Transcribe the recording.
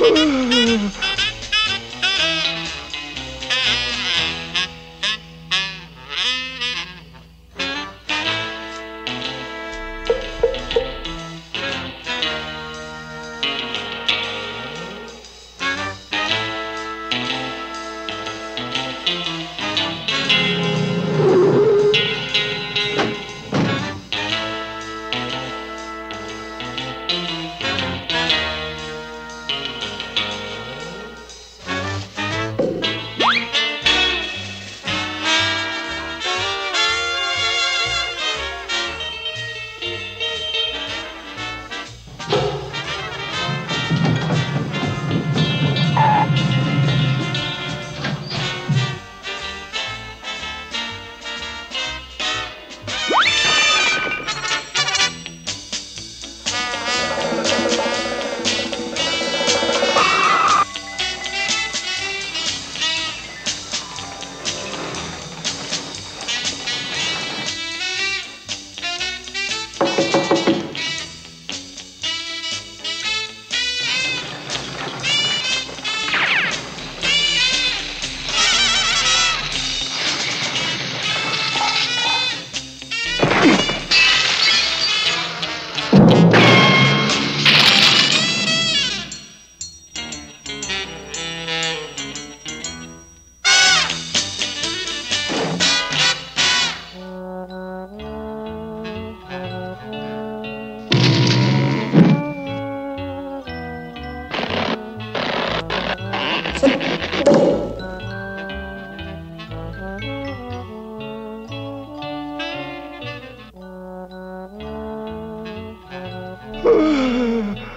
Ах! Ah!